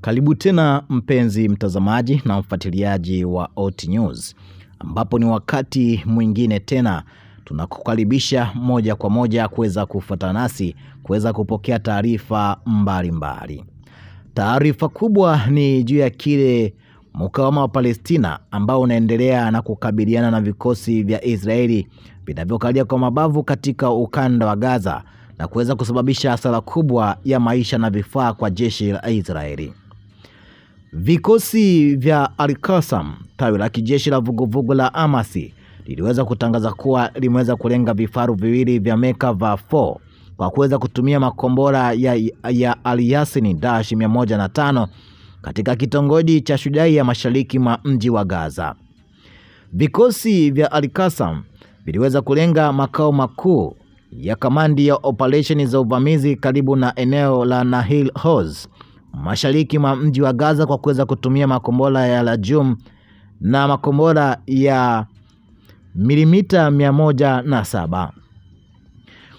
Karibu tena mpenzi mtazamaji na mfuatiliaji wa OT News, ambapo ni wakati mwingine tena tunakukaribisha moja kwa moja kuweza kufuatana nasi kuweza kupokea taarifa mbalimbali. Taarifa kubwa ni juu ya kile mukawama wa Palestina ambao unaendelea na kukabiliana na vikosi vya Israeli vinavyokalia kwa mabavu katika ukanda wa Gaza na kuweza kusababisha hasara kubwa ya maisha na vifaa kwa jeshi la Israeli. Vikosi vya Al-Qassam, tawi la kijeshi la vuguvugu la amasi liliweza kutangaza kuwa limeweza kulenga vifaru viwili vya Merkava 4 kwa kuweza kutumia makombora ya, ya Al-Yasin Dash 105 katika kitongoji cha Shujai ya mashariki mwa mji wa Gaza. Vikosi vya Al-Qassam viliweza kulenga makao makuu ya kamandi ya operesheni za uvamizi karibu na eneo la Nahil Oz mashariki mwa mji wa Gaza kwa kuweza kutumia makombora ya Lajum na makombora ya milimita mia moja na saba.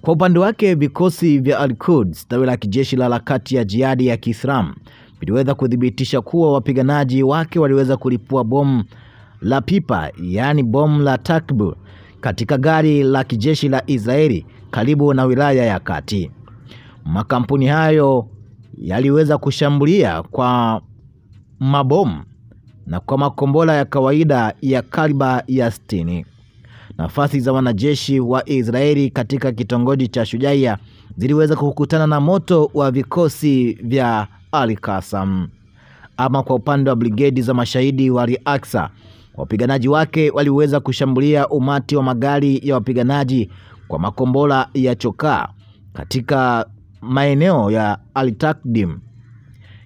Kwa upande wake vikosi vya Al-Quds tawi la kijeshi la harakati ya jihadi ya Kiislamu viliweza kuthibitisha kuwa wapiganaji wake waliweza kulipua bomu la pipa yaani bomu la takbu katika gari la kijeshi la Israeli karibu na wilaya ya kati. Makampuni hayo yaliweza kushambulia kwa mabomu na kwa makombora ya kawaida ya kaliba ya sitini. Nafasi za wanajeshi wa Israeli katika kitongoji cha shujaia ziliweza kukutana na moto wa vikosi vya Al-Qassam. Ama kwa upande wa brigedi za mashahidi wa Al-Aqsa, wapiganaji wake waliweza kushambulia umati wa magari ya wapiganaji kwa makombora ya chokaa katika maeneo ya Al-Takdim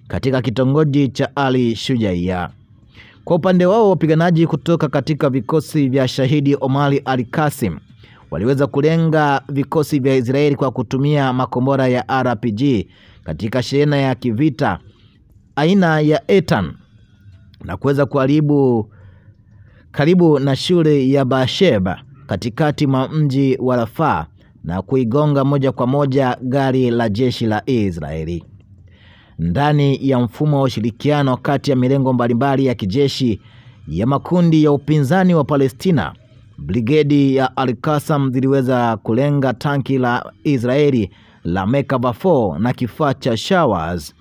katika kitongoji cha Ali Shujaiya. Kwa upande wao wapiganaji kutoka katika vikosi vya shahidi Omari Al Kasim waliweza kulenga vikosi vya Israeli kwa kutumia makombora ya RPG katika shehena ya kivita aina ya Etan na kuweza kuharibu karibu na shule ya Basheba katikati mwa mji wa Rafah na kuigonga moja kwa moja gari la jeshi la Israeli. Ndani ya mfumo wa ushirikiano kati ya mirengo mbalimbali ya kijeshi ya makundi ya upinzani wa Palestina, brigedi ya Al-Qassam ziliweza kulenga tanki la Israeli la Merkava 4 na kifaa cha Showers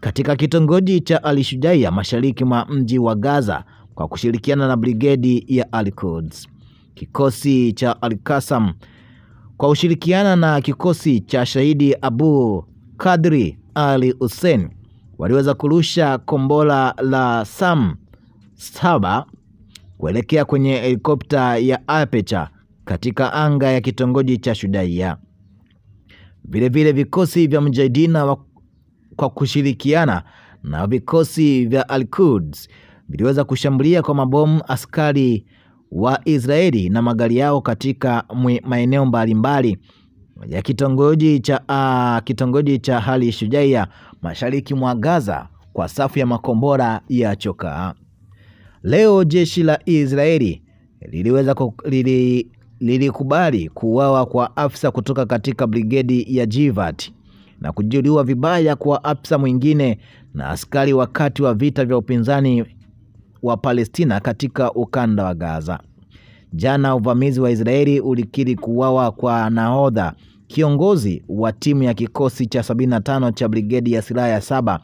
katika kitongoji cha Al-Shujaiya mashariki mwa mji wa Gaza kwa kushirikiana na brigedi ya Al-Quds. Kikosi cha Al-Qassam kwa ushirikiana na kikosi cha shahidi Abu Kadri Ali Hussein waliweza kurusha kombora la Sam saba kuelekea kwenye helikopta ya Apecha katika anga ya kitongoji cha Shudaiya. Vilevile vikosi vya mujahidina kwa kushirikiana na vikosi vya Al-Quds viliweza kushambulia kwa mabomu askari wa Israeli na magari yao katika maeneo mbalimbali ya kitongoji cha uh, kitongoji cha Hali Shujaiya mashariki mwa Gaza kwa safu ya makombora ya chokaa. Leo jeshi la Israeli liliweza lili, lilikubali kuuawa kwa afisa kutoka katika brigedi ya Jivat na kujeruhiwa vibaya kwa afisa mwingine na askari wakati wa vita vya upinzani wa Palestina katika ukanda wa Gaza. Jana uvamizi wa Israeli ulikiri kuuawa kwa nahodha kiongozi wa timu ya kikosi cha 75 cha brigedi ya silaha ya saba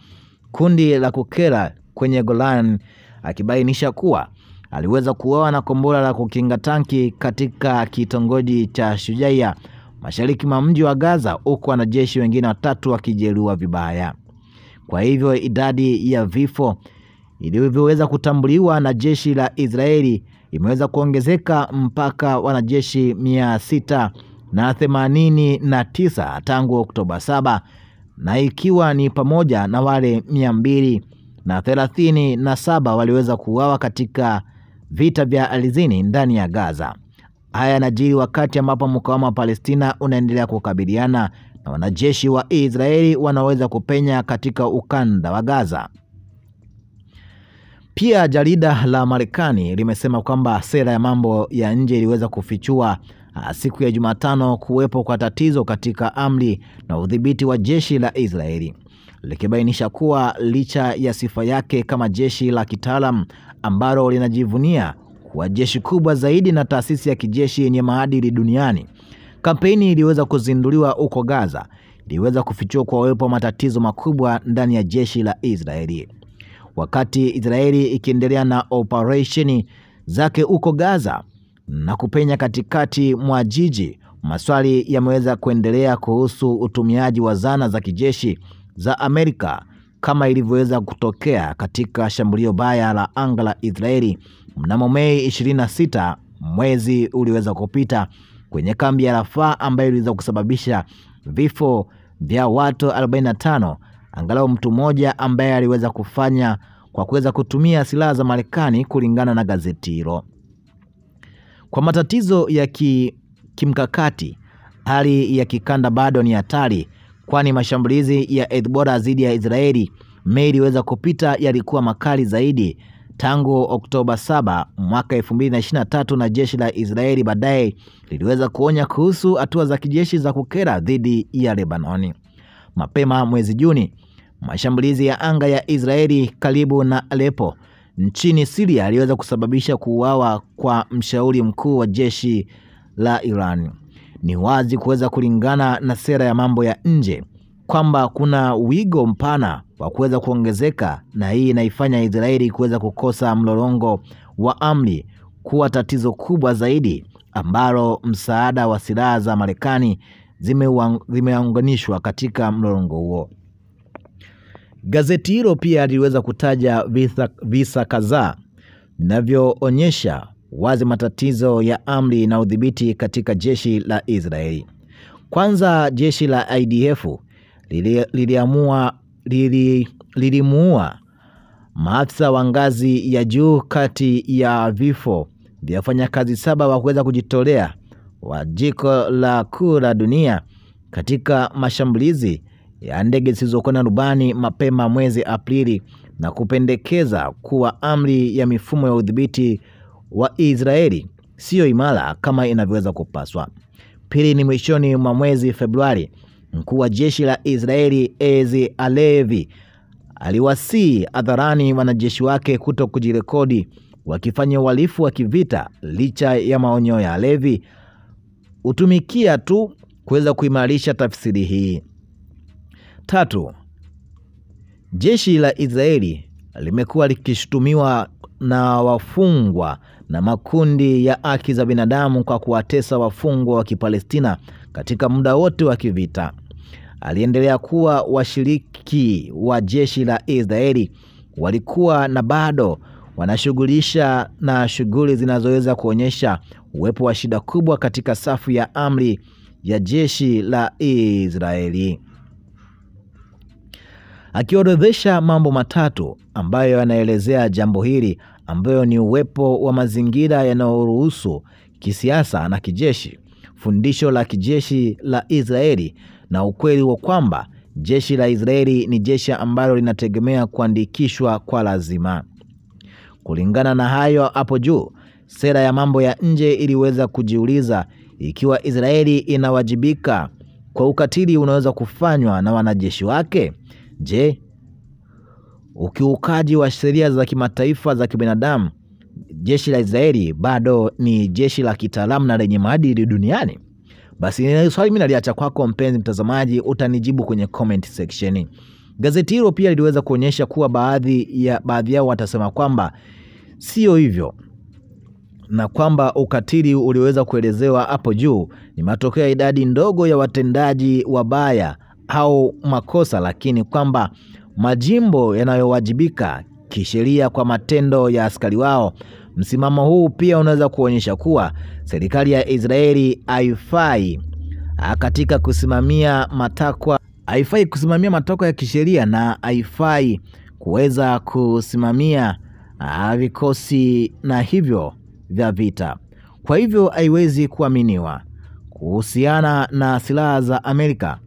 kundi la kukera kwenye Golan, akibainisha kuwa aliweza kuuawa na kombora la kukinga tanki katika kitongoji cha shujaia mashariki mwa mji wa Gaza, huku wanajeshi wengine watatu wakijeruhiwa vibaya. Kwa hivyo idadi ya vifo ilivyoweza kutambuliwa na jeshi la Israeli imeweza kuongezeka mpaka wanajeshi mia sita na themanini na tisa tangu Oktoba saba na ikiwa ni pamoja na wale mia mbili na thelathini na saba waliweza kuuawa katika vita vya ardhini ndani ya Gaza. Haya yanajiri wakati ambapo mkawama wa Palestina unaendelea kukabiliana na wanajeshi wa Israeli wanaweza kupenya katika ukanda wa Gaza. Pia jarida la Marekani limesema kwamba sera ya mambo ya nje iliweza kufichua siku ya Jumatano kuwepo kwa tatizo katika amri na udhibiti wa jeshi la Israeli. likibainisha kuwa licha ya sifa yake kama jeshi la kitaalam ambalo linajivunia kuwa jeshi kubwa zaidi na taasisi ya kijeshi yenye maadili duniani, kampeni iliweza kuzinduliwa huko Gaza iliweza kufichua kwa uwepo matatizo makubwa ndani ya jeshi la Israeli. Wakati Israeli ikiendelea na operesheni zake huko Gaza na kupenya katikati mwa jiji, maswali yameweza kuendelea kuhusu utumiaji wa zana za kijeshi za Amerika kama ilivyoweza kutokea katika shambulio baya la anga la Israeli mnamo Mei 26 mwezi uliweza kupita kwenye kambi ya Rafaa ambayo iliweza kusababisha vifo vya watu 45, angalau mtu mmoja ambaye aliweza kufanya kwa kuweza kutumia silaha za Marekani kulingana na gazeti hilo. Kwa matatizo ya ki, kimkakati, hali ya kikanda bado ni hatari, kwani mashambulizi ya Hezbollah dhidi ya Israeli Mei iliweza kupita yalikuwa makali zaidi tangu Oktoba 7 mwaka 2023 na jeshi la Israeli baadaye liliweza kuonya kuhusu hatua za kijeshi za kukera dhidi ya Lebanoni. Mapema mwezi Juni, mashambulizi ya anga ya Israeli karibu na Aleppo nchini Siria aliweza kusababisha kuuawa kwa mshauri mkuu wa jeshi la Iran. Ni wazi kuweza kulingana na sera ya mambo ya nje kwamba kuna wigo mpana wa kuweza kuongezeka, na hii inaifanya Israeli kuweza kukosa mlolongo wa amri kuwa tatizo kubwa zaidi, ambalo msaada wa silaha za Marekani zimeunganishwa katika mlolongo huo. Gazeti hilo pia liliweza kutaja visa, visa kadhaa vinavyoonyesha wazi matatizo ya amri na udhibiti katika jeshi la Israeli. Kwanza, jeshi la IDF liliamua lili, lilimuua maafisa wa ngazi ya juu kati ya vifo vya wafanyakazi saba wa kuweza kujitolea wa jiko la kuu la dunia katika mashambulizi ya ndege zisizokuwa na rubani mapema mwezi Aprili na kupendekeza kuwa amri ya mifumo ya udhibiti wa Israeli siyo imara kama inavyoweza kupaswa. Pili ni mwishoni mwa mwezi Februari, mkuu wa jeshi la Israeli Ezi Alevi aliwasii hadharani wanajeshi wake kuto kujirekodi wakifanya uhalifu wa kivita licha ya maonyo ya Alevi hutumikia tu kuweza kuimarisha tafsiri hii. Tatu, jeshi la Israeli limekuwa likishutumiwa na wafungwa na makundi ya haki za binadamu kwa kuwatesa wafungwa wa Kipalestina katika muda wote wa kivita. Aliendelea kuwa washiriki wa jeshi la Israeli walikuwa na bado wanashughulisha na shughuli zinazoweza kuonyesha uwepo wa shida kubwa katika safu ya amri ya jeshi la Israeli. Akiorodhesha mambo matatu ambayo yanaelezea jambo hili, ambayo ni uwepo wa mazingira yanayoruhusu kisiasa na kijeshi, fundisho la kijeshi la Israeli na ukweli wa kwamba jeshi la Israeli ni jeshi ambalo linategemea kuandikishwa kwa lazima. Kulingana na hayo hapo juu, sera ya mambo ya nje iliweza kujiuliza ikiwa Israeli inawajibika kwa ukatili unaweza kufanywa na wanajeshi wake. Je, ukiukaji wa sheria za kimataifa za kibinadamu, jeshi la Israeli bado ni jeshi la kitaalamu na lenye maadili duniani? Basi swali mimi naliacha kwako mpenzi mtazamaji, utanijibu kwenye comment section. Gazeti hilo pia liliweza kuonyesha kuwa baadhi ya baadhi yao watasema kwamba sio hivyo na kwamba ukatili ulioweza kuelezewa hapo juu ni matokeo ya idadi ndogo ya watendaji wabaya au makosa, lakini kwamba majimbo yanayowajibika kisheria kwa matendo ya askari wao. Msimamo huu pia unaweza kuonyesha kuwa serikali ya Israeli haifai katika kusimamia matakwa haifai kusimamia matakwa ya kisheria na haifai kuweza kusimamia vikosi na hivyo vya vita. Kwa hivyo haiwezi kuaminiwa kuhusiana na silaha za Amerika,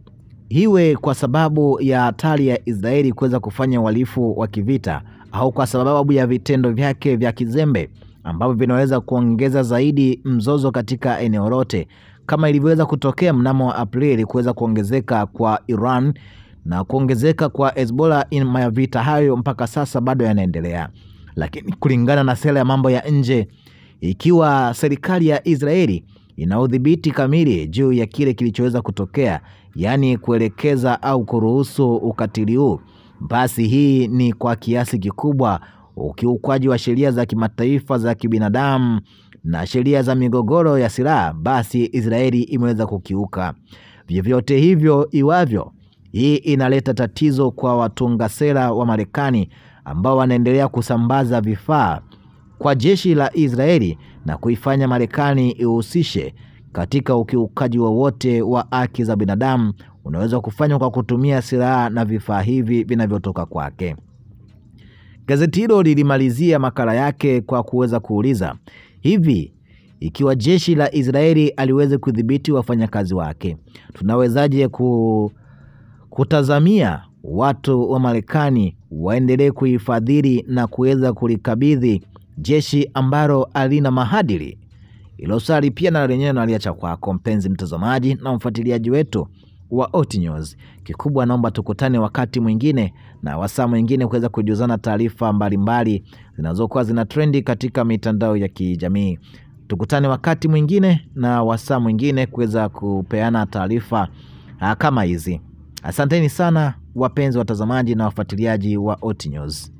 iwe kwa sababu ya hatari ya Israeli kuweza kufanya uhalifu wa kivita au kwa sababu ya vitendo vyake vya kizembe ambavyo vinaweza kuongeza zaidi mzozo katika eneo lote, kama ilivyoweza kutokea mnamo Aprili kuweza kuongezeka kwa Iran na kuongezeka kwa Hezbollah Mavita hayo mpaka sasa bado yanaendelea, lakini kulingana na sera ya mambo ya nje, ikiwa serikali ya Israeli ina udhibiti kamili juu ya kile kilichoweza kutokea, yaani kuelekeza au kuruhusu ukatili huu, basi hii ni kwa kiasi kikubwa ukiukwaji wa sheria za kimataifa za kibinadamu na sheria za migogoro ya silaha, basi Israeli imeweza kukiuka. Vyovyote hivyo iwavyo, hii inaleta tatizo kwa watunga sera wa Marekani ambao wanaendelea kusambaza vifaa kwa jeshi la Israeli na kuifanya Marekani ihusishe katika ukiukaji wowote wa, wa haki za binadamu unaweza kufanywa kwa kutumia silaha na vifaa hivi vinavyotoka kwake. Gazeti hilo lilimalizia makala yake kwa kuweza kuuliza hivi, ikiwa jeshi la Israeli aliweze kudhibiti wafanyakazi wake, tunawezaje ku, kutazamia watu wa Marekani waendelee kuifadhili na kuweza kulikabidhi jeshi ambalo halina mahadili? Hilo swali pia na lenyewe naliacha kwako mpenzi mtazamaji na mfuatiliaji wetu wa Oti News. Kikubwa naomba tukutane wakati mwingine na wasaa mwingine kuweza kujuzana taarifa mbalimbali zinazokuwa zina trendi katika mitandao ya kijamii. Tukutane wakati mwingine na wasaa mwingine kuweza kupeana taarifa kama hizi. Asanteni sana wapenzi watazamaji na wafuatiliaji wa Oti News.